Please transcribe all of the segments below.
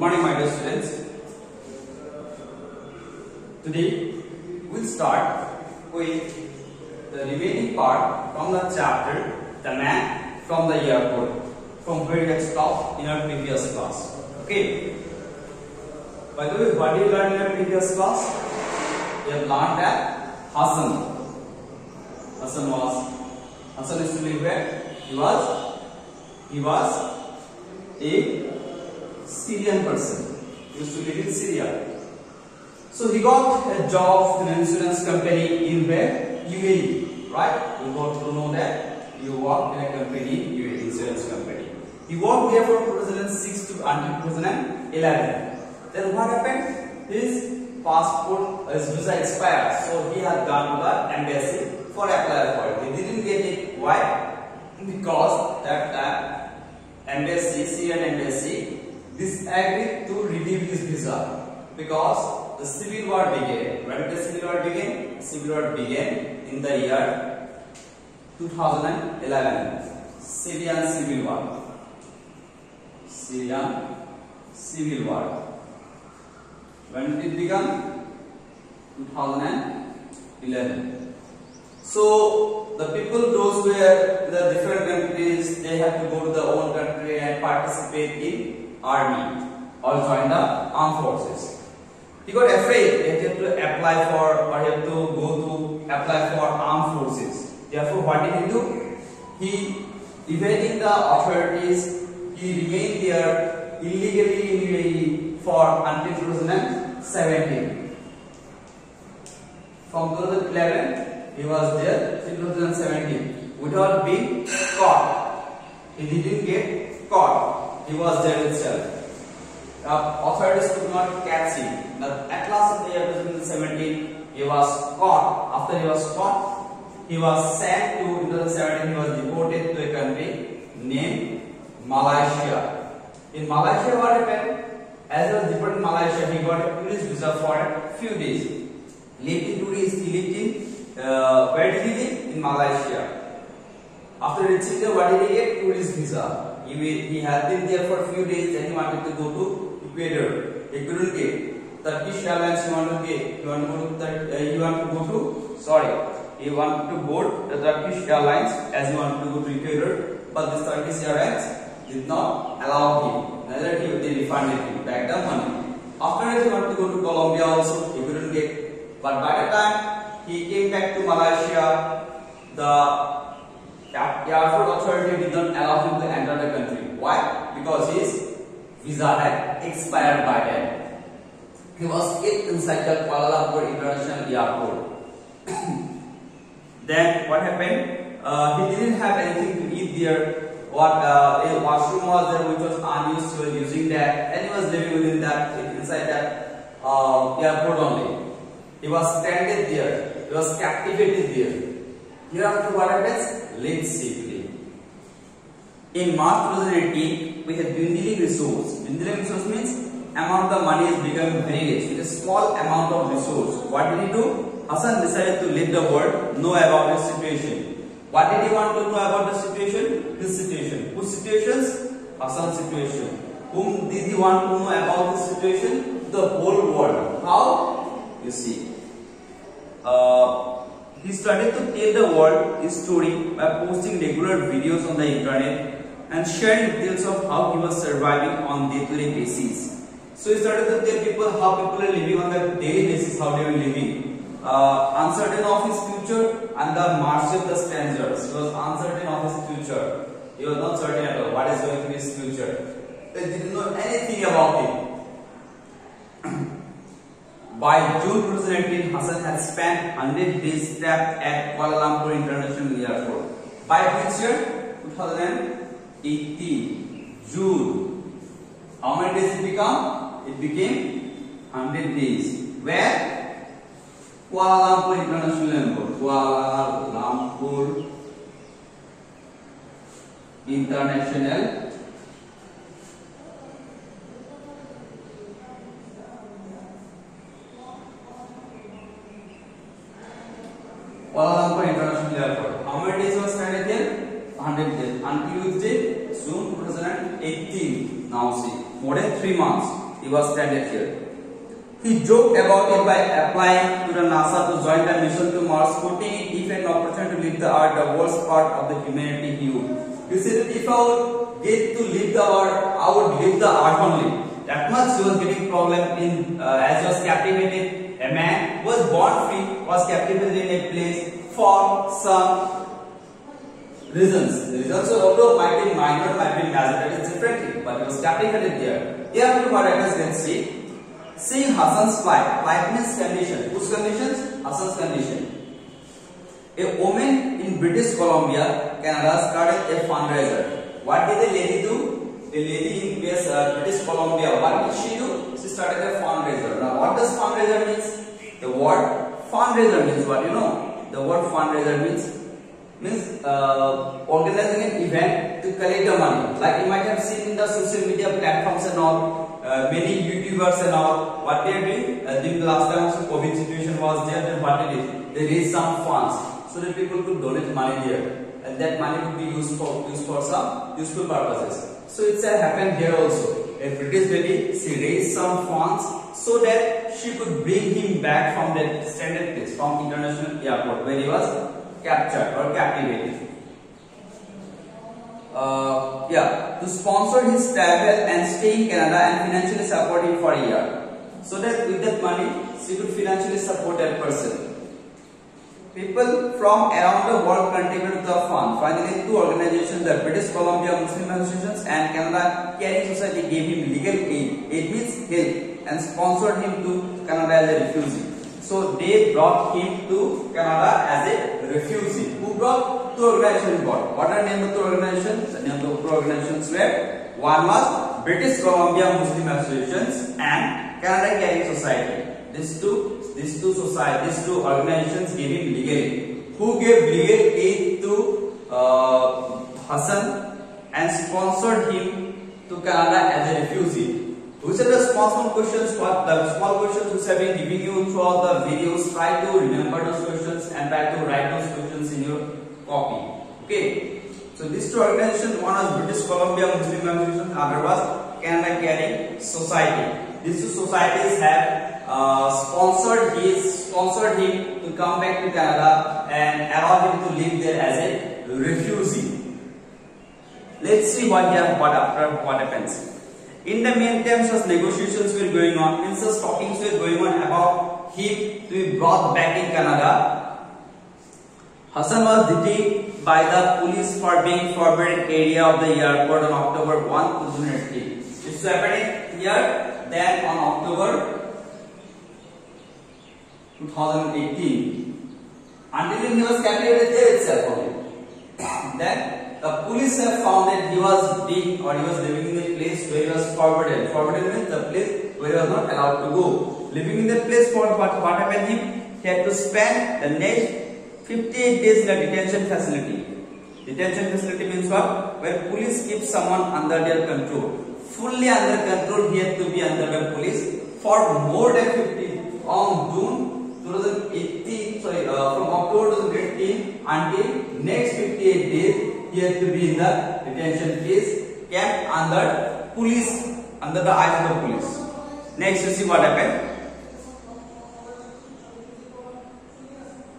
morning, my dear students. Today, we'll start with the remaining part from the chapter The Man from the Airport from where we stopped in our previous class. Okay. By the way, what did you learn in our previous class? We have learned that Hassan. Hassan was Hassan used to live where? He was he was a Syrian person. Used to live in Syria. So he got a job in an insurance company in where? UAE. Right? You got to know that you work in a company, UAE insurance company. He worked there from 2006 to until 2011. Then what happened? His passport, his visa expired. So he had gone to the embassy for apply for it. He didn't get it. Why? Because that uh, embassy, Syrian embassy, disagreed to renew his visa because the civil war began. When did the civil war begin? Civil war began in the year 2011. Syrian civil war. Syrian civil war. When did it began? 2011. So the people those were the different countries, they have to go to their own country and participate in army or join the armed forces. He got afraid that he had to apply for or he had to go to apply for armed forces. Therefore, what did he do? He evading the authorities, he remained there illegally in UAE for until 2017. From 2011, he was there till 2017 without being caught. He didn't get caught. He was there itself. The authorities could not catch him. But at last in the year 2017, he was caught. After he was caught, he was sent to 2017. He was deported to a country named Malaysia. In Malaysia, what happened? As he was deported in Malaysia, he got a tourist visa for a few days. In two. He lived in uh, where did he live? In Malaysia. After reaching there, what did he get? Tourist visa. He, he had been there for a few days. Then he wanted to go to Ecuador. He couldn't get. Turkish Airlines he wanted to get. He wanted to go to uh, he wanted to go to sorry. He wanted to board the Turkish Airlines as he wanted to go to Ecuador. But this Turkish Airlines did not allow him. Neither he they refunded him back the money. After that he wanted to go to Colombia also. He couldn't get. But by the time he came back to Malaysia, the airport authority did not allow him to enter the country. Because his visa had expired by then. He was kept inside the Kuala Lumpur International Airport. then what happened? Uh, he didn't have anything to eat there. What uh, a washroom was there which was unused. He was using that, and he was living within that inside that uh, airport only. He was stranded there. He was captivated there. Hereafter, what happens? Live safely. In March 2018, we have dwindling resource. Dwindling resource means amount of money is becoming very less. With a small amount of resource. What did he do? Hassan decided to let the world know about his situation. What did he want to know about the situation? His situation. Whose situations? Hassan's situation. Whom did he want to know about his situation? The whole world. How? You see. Uh, he started to tell the world his story by posting regular videos on the internet and sharing details of how he was surviving on day-to-day basis. So he started to tell people how people are living on the daily basis, how they are living. Uh, uncertain of his future and the march of the strangers. He was uncertain of his future. He was not certain at all what is going to be his future. They didn't know anything about him. By June 2019, Hassan had spent 100 days trapped at Kuala Lumpur International Airport. By which year? 2018. June. How many days it became? It became 100 days. Where? Kuala Lumpur International Airport. Kuala Lumpur International Kuala Now see, more than 3 months. He was stranded here. He joked about it by applying to the NASA to join the mission to Mars, putting it if an opportunity to leave the Earth, the worst part of the humanity he would. He said if I would get to leave the Earth, I would leave the Earth only. That much he was getting problem in uh, as was captivated. A man was born free, was captivated in a place for some reasons. The reasons were although might be minor, might be major, that is differently, but he was captivated there. Here what I can see. Seeing Hassan's flight, flight means condition. Whose conditions? Hassan's condition. A woman in British Columbia, Canada started a fundraiser. What did the lady do? The lady in US, uh, British Columbia, what did she do? She started a fundraiser. Now what does fundraiser means? The word fundraiser means what you know? The word fundraiser means means uh, organizing an event to collect the money. Like you might have seen in the social media platforms and all, uh, many YouTubers and all, what they are uh, the last time also COVID situation was there, then what they did, they raised some funds so that people could donate money there. And that money could be used for used for some useful purposes. So it's happened here also. A British lady, she raised some funds so that she could bring him back from that stranded place, from international airport where he was captured or captivated. Uh, yeah, to sponsor his travel and stay in Canada and financially support him for a year. So that with that money, she could financially support that person. People from around the world contributed to the fund. Finally, two organizations, the British Columbia Muslim Associations and Canada Caring Society gave him legal aid. Aid means help and sponsored him to Canada as a refugee. So they brought him to Canada as a refugee. Who brought? Two organizations brought. What are name of the organizations? The name of the organizations were one was British Columbia Muslim Associations and Canada Caring Society. These two, these two society, these two organizations gave him legal aid. Who gave legal aid to uh, Hassan and sponsored him to Canada as a refugee? Which are the small small questions? What the small questions which have been giving you throughout the videos? Try to remember those questions and try to write those questions in your copy. Okay. So these two organizations, one was British Columbia Muslim Association, other was Canada Caring Society. These two societies have uh, sponsored his sponsored him to come back to Canada and allow him to live there as a refugee. Let's see what what after what happens. In the meantime, such negotiations were going on, means such talkings were going on about him to be brought back in Canada. Hassan was detained by the police for being forbidden area of the airport on October 1, 2018. It's happening here, then on October 2018. Until he was captured there itself only. Then the police have found that he was being or he was living in a place where he was forbidden. Forbidden means the place where he was not allowed to go. Living in that place for what, what happened him? He had to spend the next 58 days in a detention facility. Detention facility means what? Where police keep someone under their control. Fully under control, he had to be under the police for more than 50 on June 2018, sorry, uh, from October 2018 until next 58 days, had to be in the detention case, kept under police, under the eyes of the police. Next, you see what happened.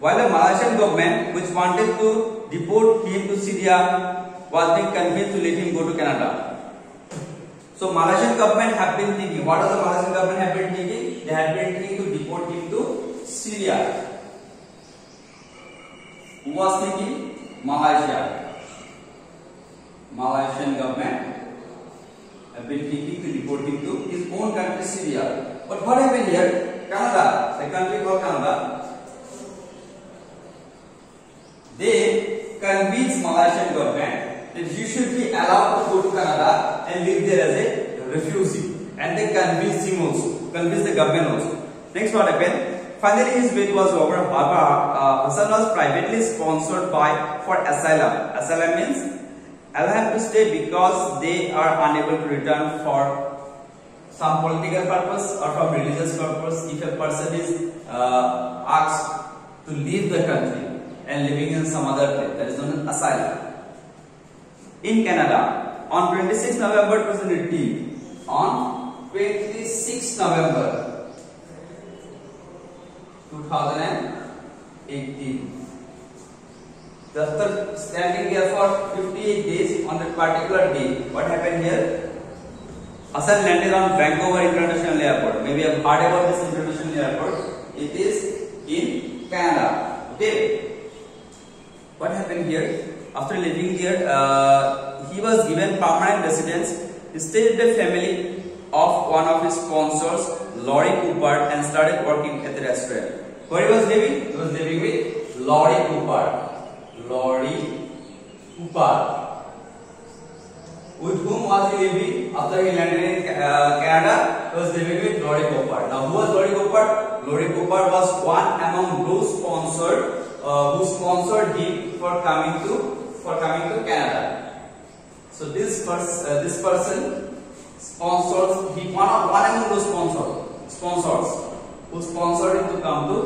While the Malaysian government, which wanted to deport him to Syria, was being convinced to let him go to Canada. So Malaysian government have been thinking, what does the Malaysian government have been thinking? They have been thinking to deport him to Syria. Who was thinking? Malaysia. Malaysian government have been to deport him to his own country Syria. But what happened here? Canada, the country called Canada, they convinced Malaysian government that you should be allowed to go to Canada and live there as a refugee. And they convinced him also, convinced the government also. Next what happened? Finally his wait was over. Uh, Hassan was privately sponsored by for asylum. Asylum means allow him to stay because they are unable to return for some political purpose or from religious purpose. If a person is uh, asked to leave the country and living in some other place, that is known as asylum. In Canada, on 26 November 2018, on 26 November 2018. After standing here for 58 days on that particular day, what happened here? Hassan landed on Vancouver International Airport. Maybe you have heard about this international airport. It is in Canada. Okay. What happened here? After living here, uh, he was given permanent residence. He stayed with the family of one of his sponsors, Laurie Cooper, and started working at the restaurant. Where he was living? He was living with Laurie Cooper. Laurie Cooper. With whom was he living after he landed in uh, Canada? He was living with Laurie Cooper. Now, who was Laurie Cooper? Laurie Cooper was one among those sponsored uh, who sponsored him for coming to for coming to Canada. So this pers uh, this person sponsors he one of one among those sponsors sponsors who sponsored him to come to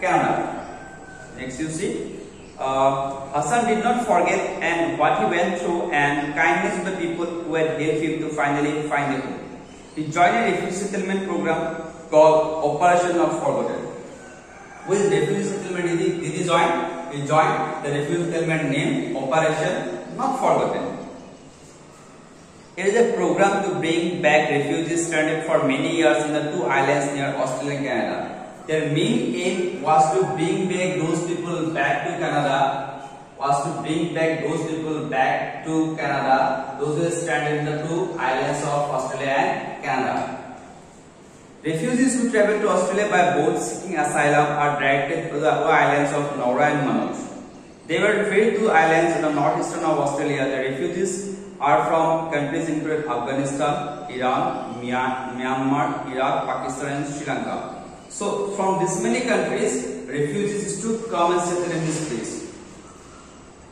Canada. Next, you see. Uh, Hassan did not forget and what he went through and kindness of the people who had helped him to finally find a home. He joined a refugee settlement program called Operation Not Forgotten. With refugee settlement did he, did he join? He joined the refugee settlement named Operation Not Forgotten. It is a program to bring back refugees stranded for many years in the two islands near Australia and Canada. Their main aim was to bring back those people back to Canada, was to bring back those people back to Canada, those who stranded in the two islands of Australia and Canada. Refugees who travel to Australia by boat seeking asylum are directed to the islands of Nauru and Manus. They were referred to islands in the northeastern of Australia. The refugees are from countries including Afghanistan, Iran, Myanmar, Iraq, Pakistan and Sri Lanka. So from this many countries, refugees is to come and settle in this place.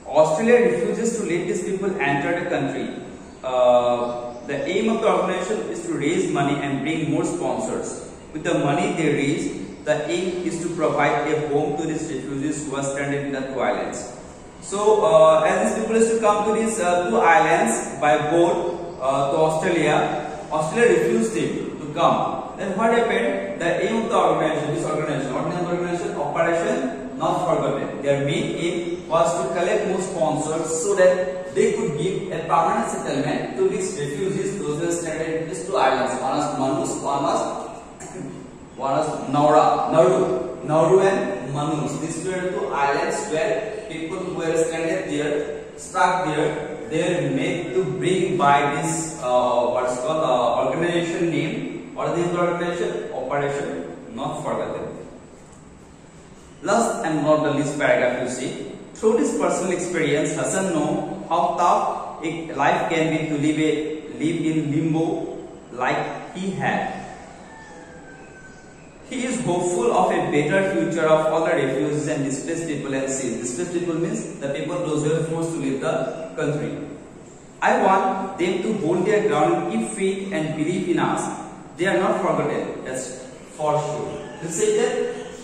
Australia refuses to let these people enter the country. Uh, the aim of the organization is to raise money and bring more sponsors. With the money they raise, the aim is to provide a home to these refugees who are stranded in the two islands. So, uh, as these people is to come to these uh, two islands by boat uh, to Australia, Australia refused them to come then what happened? The aim of the organization, this organization, is the organization? Operation Not Forgotten. Their main aim was to collect more sponsors so that they could give a permanent settlement to these refugees, those who stranded in these two islands. One was Manus, one was one was Naura, Nauru, Nauru and Manus. These were two islands where people who were stranded there, stuck there, they were made to bring by this uh, what's called uh, organization name is the organization? Operation not forgotten. Last and not the least paragraph you see. Through this personal experience, Hassan know how tough a life can be to live, a, live in limbo like he had. He is hopeful of a better future of all the refugees and displaced people and seen. Displaced people means the people those who are forced to leave the country. I want them to hold their ground, keep faith and believe in us they are not forgotten. That's for sure. You say that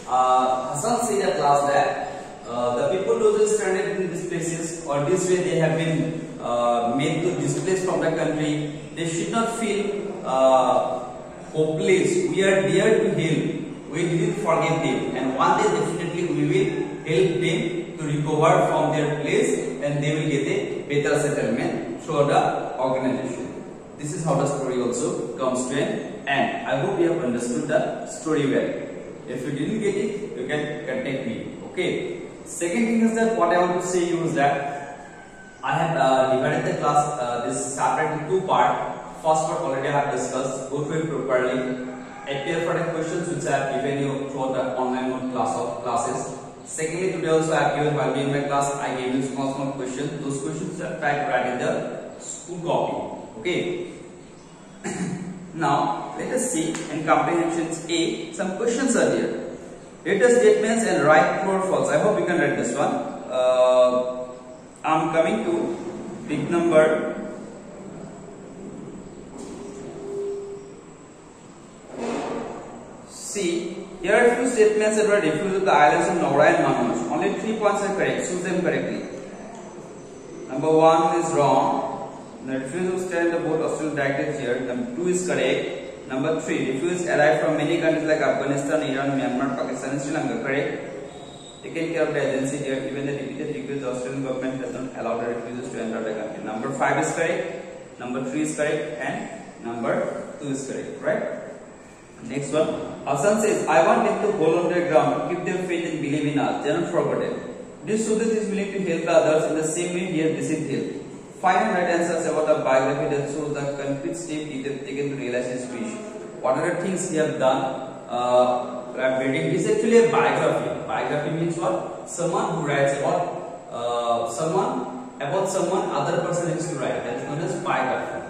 uh, Hassan said at last that uh, the people who are stranded in these places or this way they have been uh, made to displaced from the country. They should not feel uh, hopeless. We are there to help. We didn't forget them, and one day definitely we will help them to recover from their place, and they will get a better settlement through the organization. This is how the story also comes to an end. I hope you have understood the story well. If you didn't get it, you can contact me. Okay. Second thing is that what I want to say you is that I have uh, divided the class uh, this in two part. First part already I have discussed. Go through it properly. Appear for the questions which I have given you throughout the online mode class of classes. Secondly, today also I have given while being my class, I gave you small small questions. Those questions are to write in the school copy. Okay. Now, let us see in comprehensions A, some questions are there. Read statements and write true or false. I hope you can read this one. Uh, I am coming to big number See, here are few statements that were refused with the islands of Naura and Manus. Only three points are correct. Choose them correctly. Number one is wrong. The refusal to stand the boat was still directed here. Number two is correct. Number three, refugees arrived from many countries like Afghanistan, Iran, Myanmar, Pakistan, Sri Lanka. Correct. Taken care of the agency here. Even the repeated request, the Australian government has not allowed the refugees to enter the country. Number five is correct. Number three is correct, and number two is correct. Right. Next one. Hassan says, I want them to hold on their ground, keep their faith and believe in us. They are not forgotten. This student is willing to help the others in the same way he has received help. Find right answers about the biography that shows the concrete step taken to realize his wish. What are the things he have done? Uh, reading is actually a biography. Biography means what? Someone who writes about uh, someone about someone other person is to write. That is known as biography.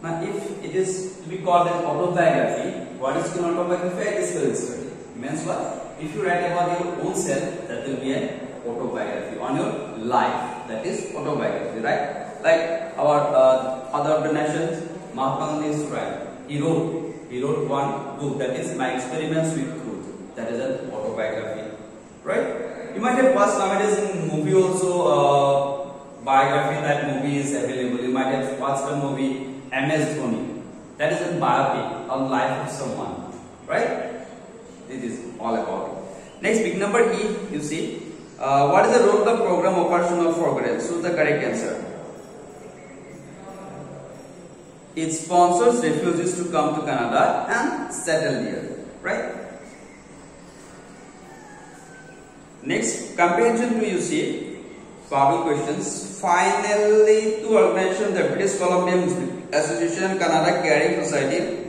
Now, if it is to be called an autobiography, what is an autobiography? It is a story. Means what? If you write about your own self, that will be an autobiography on your life. That is autobiography, right? Like our uh, father of the nation Mahatma Gandhi is right. He wrote he wrote one book that is my experiments with truth. That is an autobiography right? You might have watched nowadays in movie also uh, biography that movie is available. You might have watched the movie MS Dhoni. That is a biopic on life of someone right? This is all about. It. next big number E you see. Uh, what is the role of the program Operation Not Forgotten choose the correct answer It sponsors refugees to come to Canada and settle here, right? Next, comprehension to you see, questions. Finally, two organizations, the British Columbia Muslim Association and Canada Caring Society,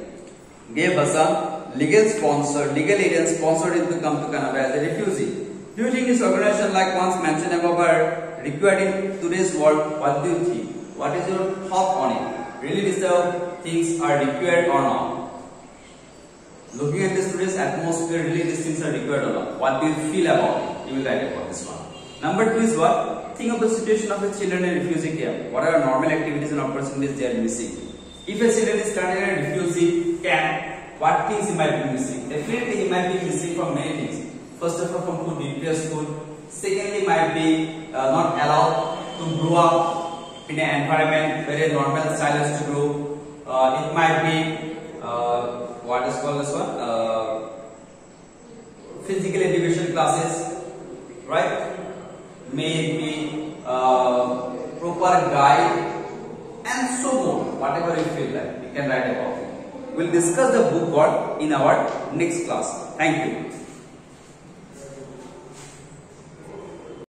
gave us a legal sponsor, legal and sponsored him to come to Canada as a refugee. Do you think this organization, like once mentioned above, are required in today's world? What do you think? What is your thought on it? Really these things are required or not. Looking at this today's atmosphere, really these things are required or not. What do you feel about it? You will write about this one. Number two is what? Think of the situation of a children in refugee camp. What are normal activities and opportunities they are missing? If a children is currently in a refugee camp, what things he might be missing? Definitely he might be missing from many things. First of all, from food, nutritious food. Secondly, might be uh, not allowed to grow up in an environment where a normal style to grow. Uh, it might be uh, what is called this one uh, physical education classes, right? May be uh, proper guide and so more. Whatever you feel like, you can write about. We'll discuss the book God in our next class. Thank you.